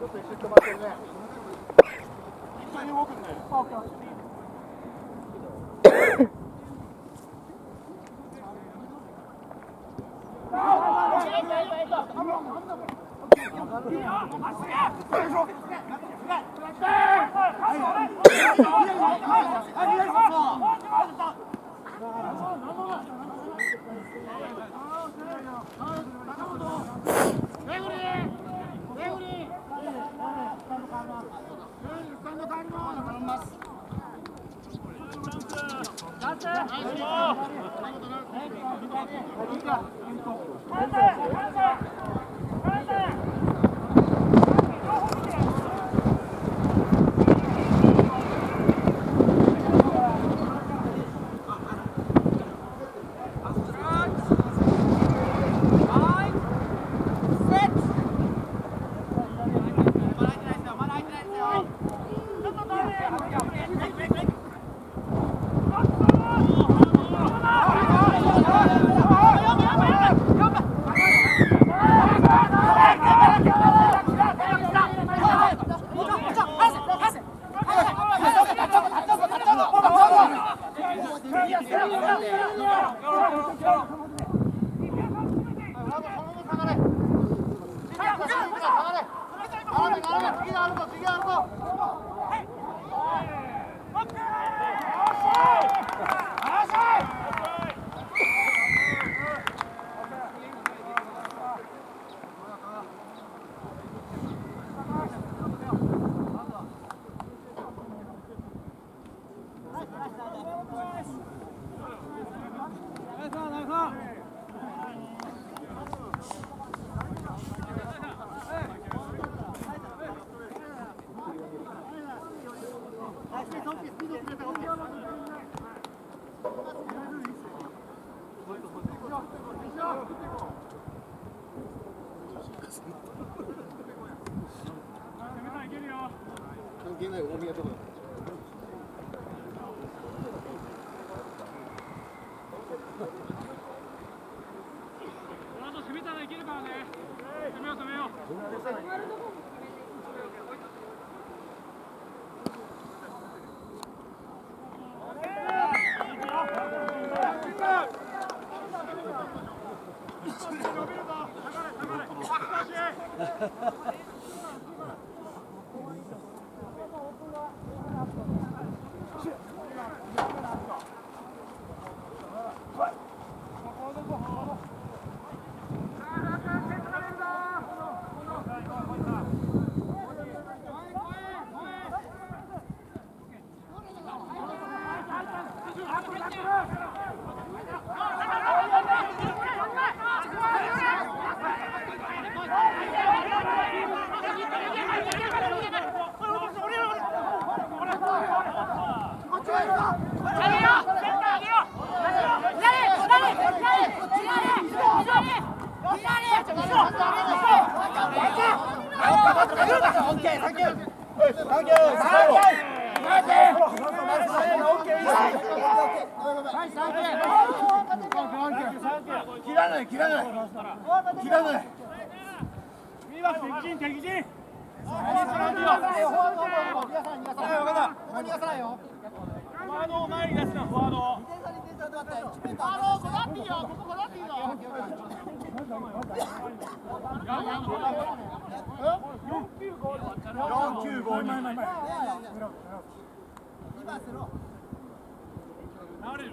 ちょっと一緒に止まってるね。Shit!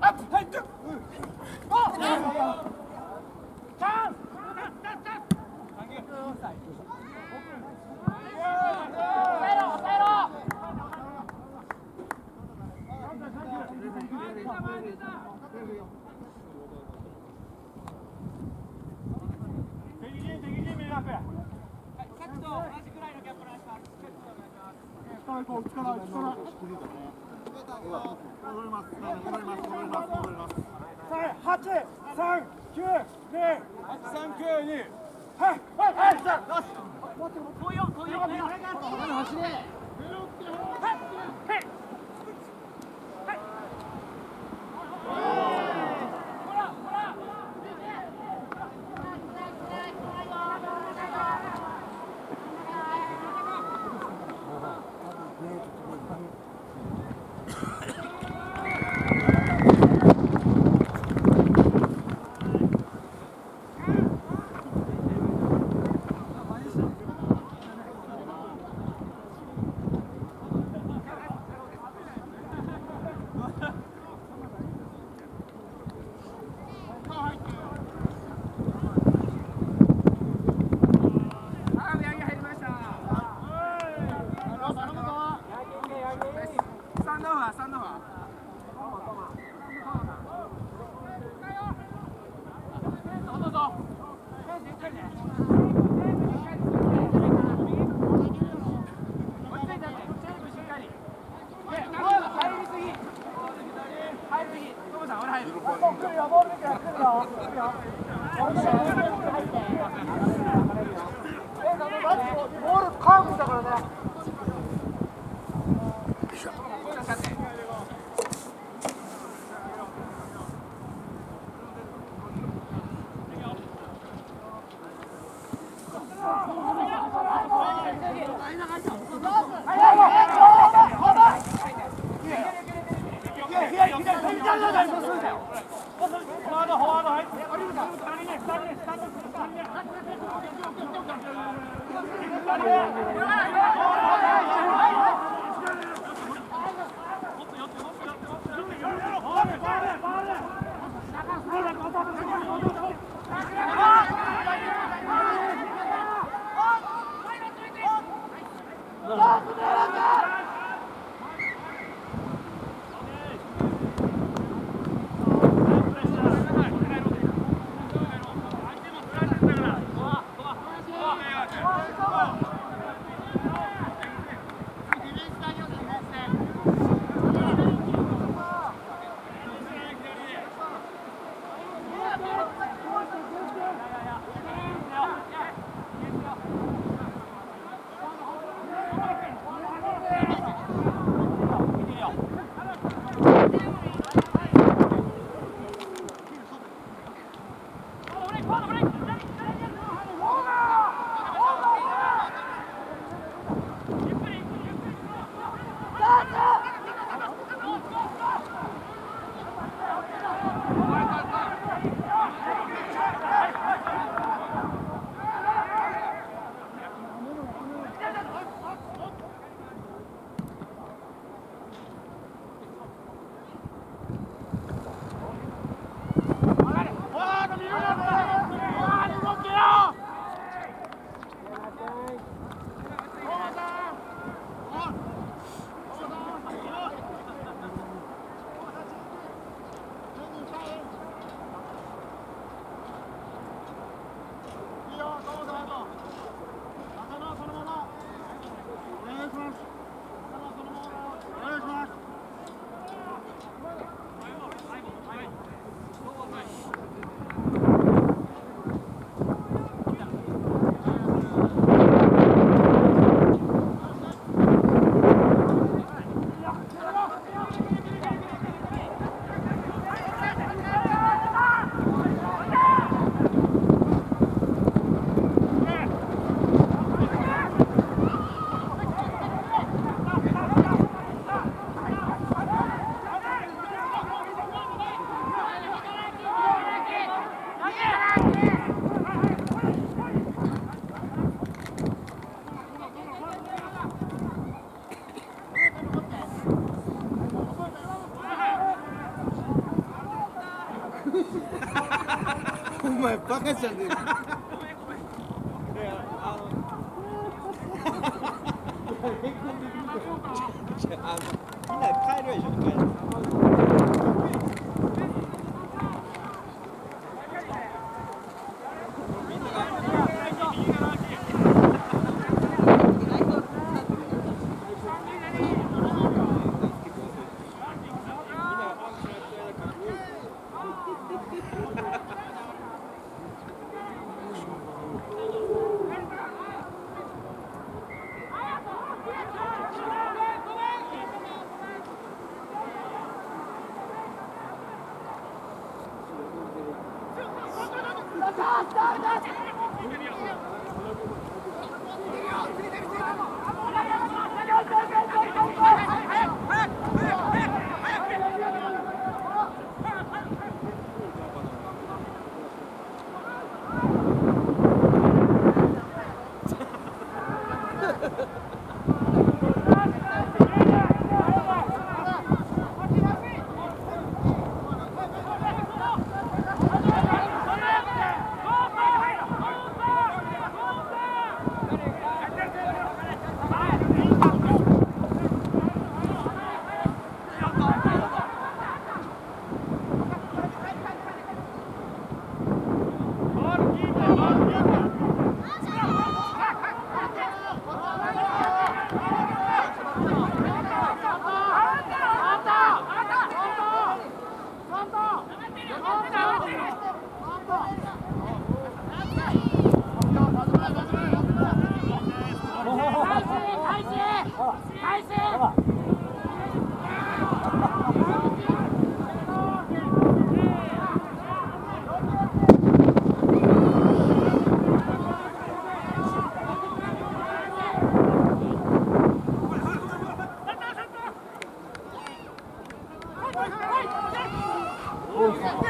Up! Hey, do! Oh! Chance! 8、3、はい。Father!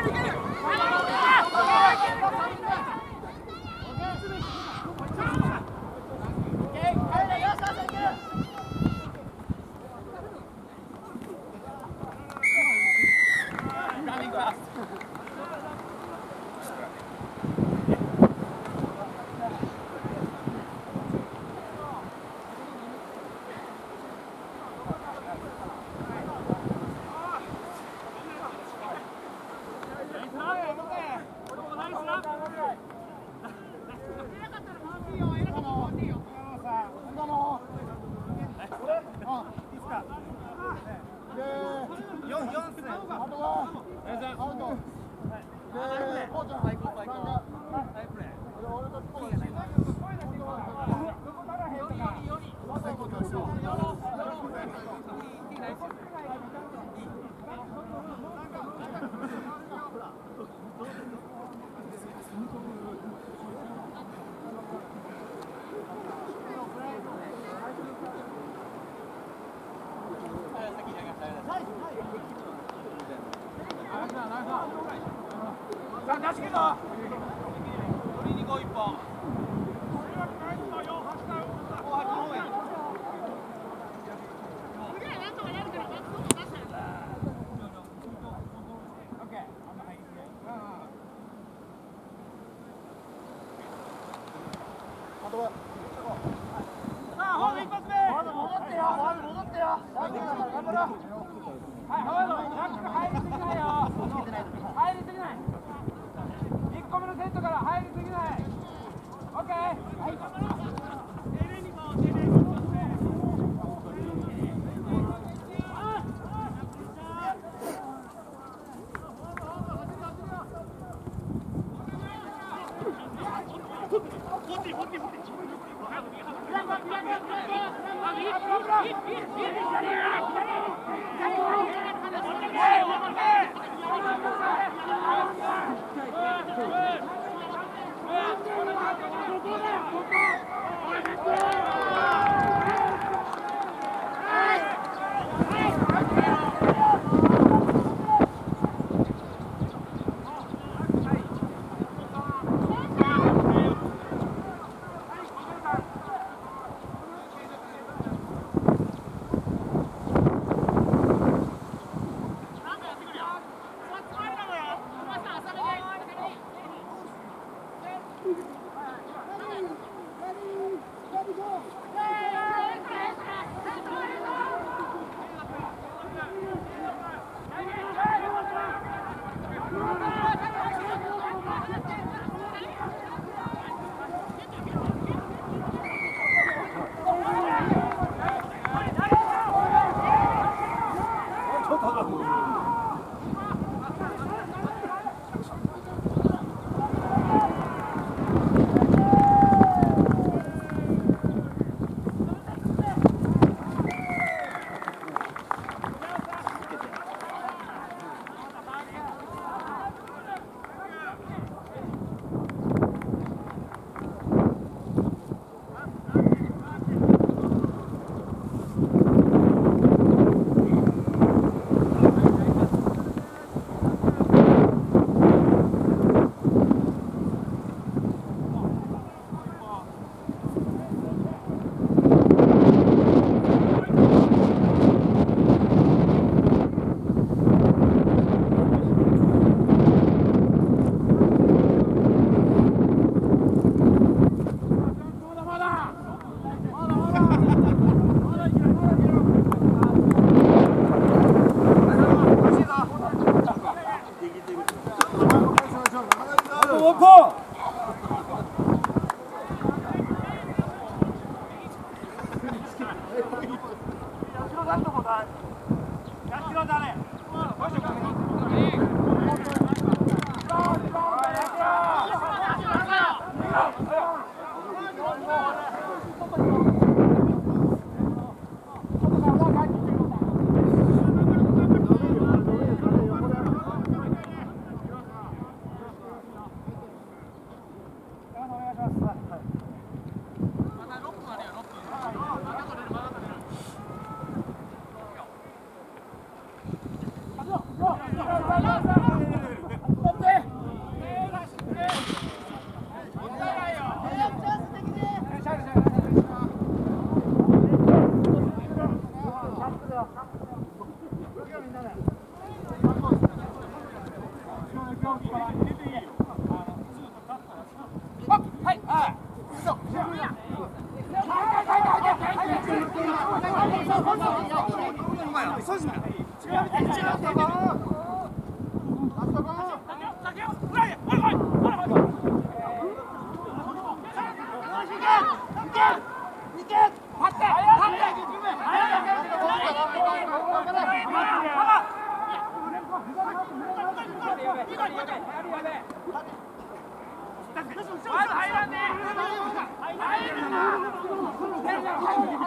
get her, get her.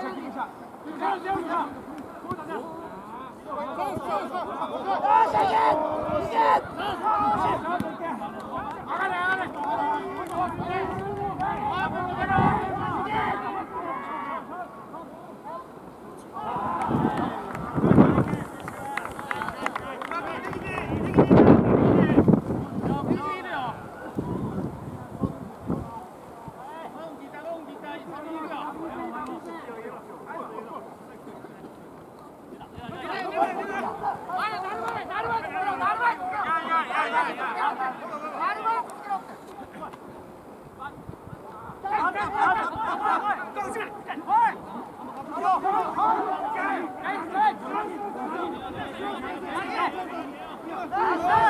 先停一下停停停停停停停停停停停停停 Vai.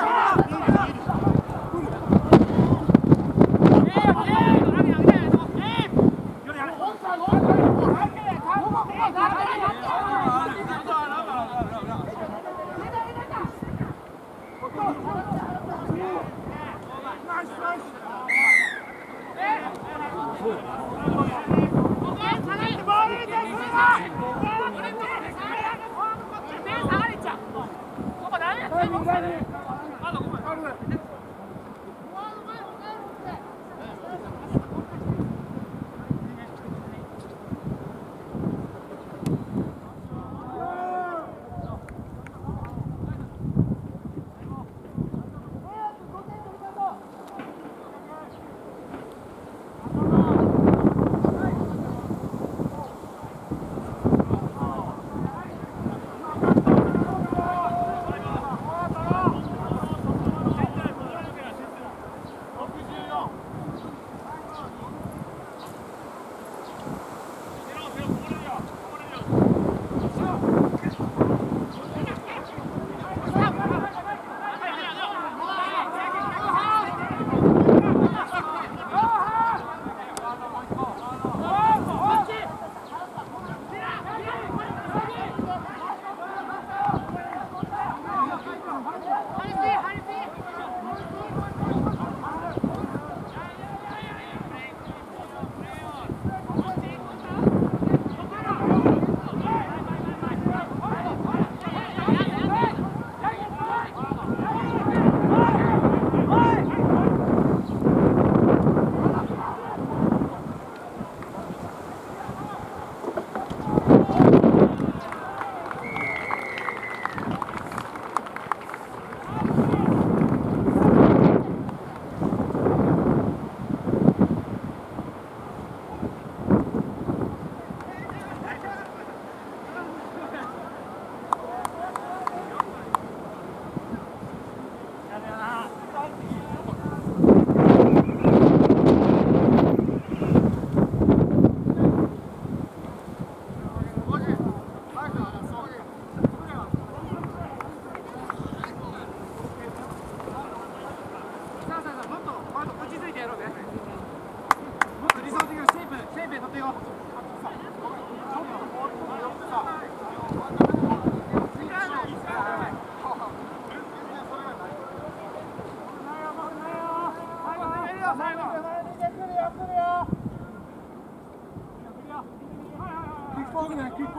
ックオフね、キック。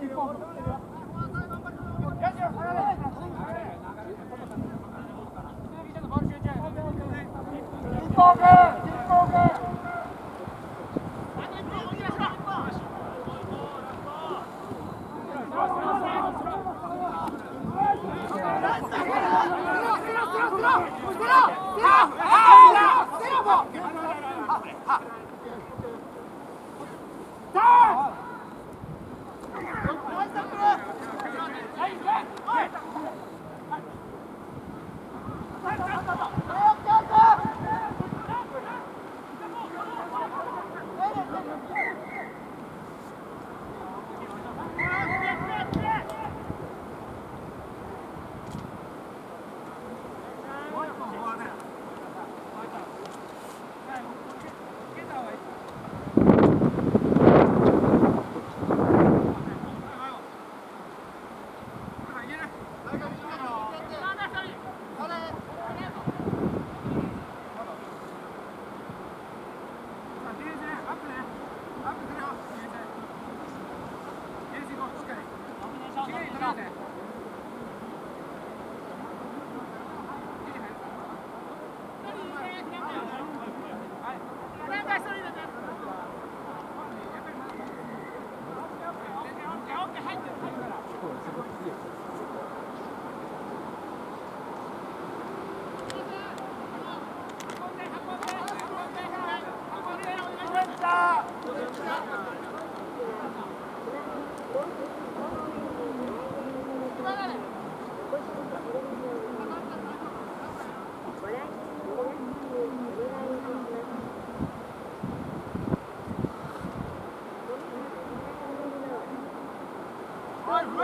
キック。キック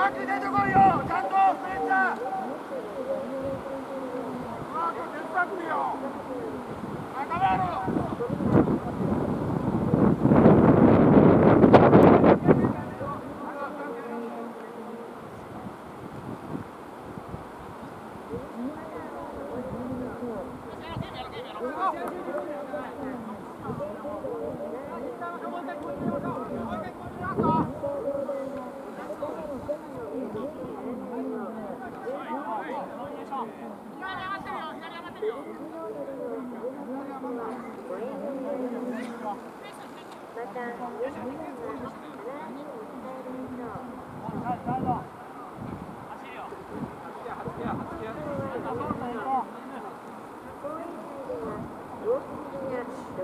おい浮気出てこいよ。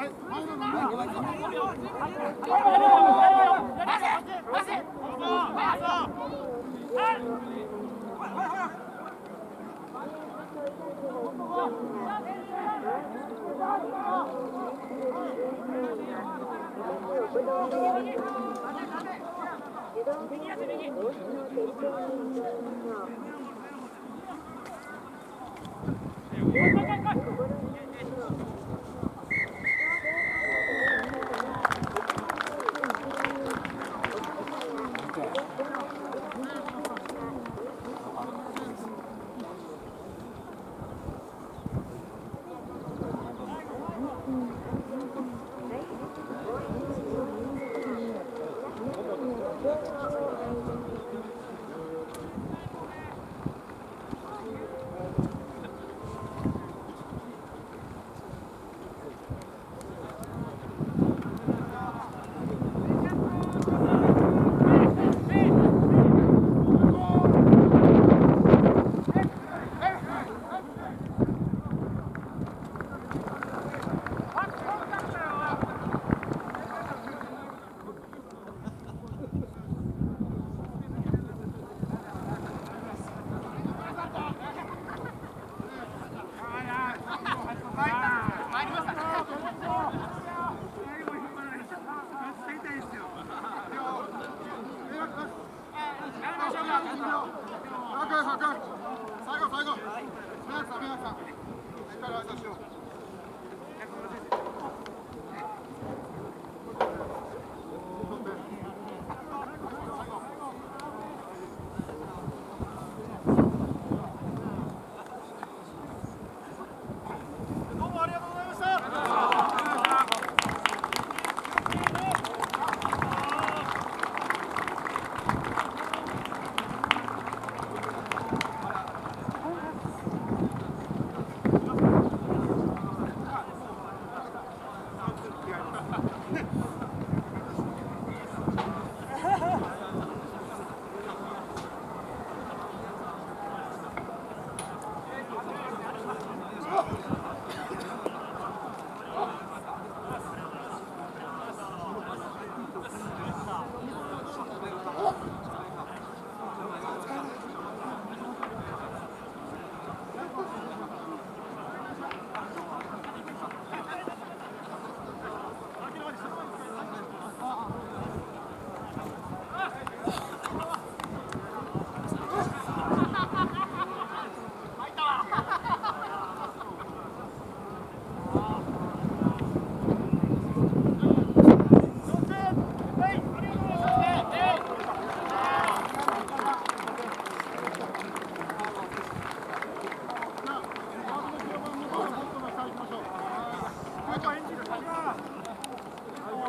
Go, go, go, go.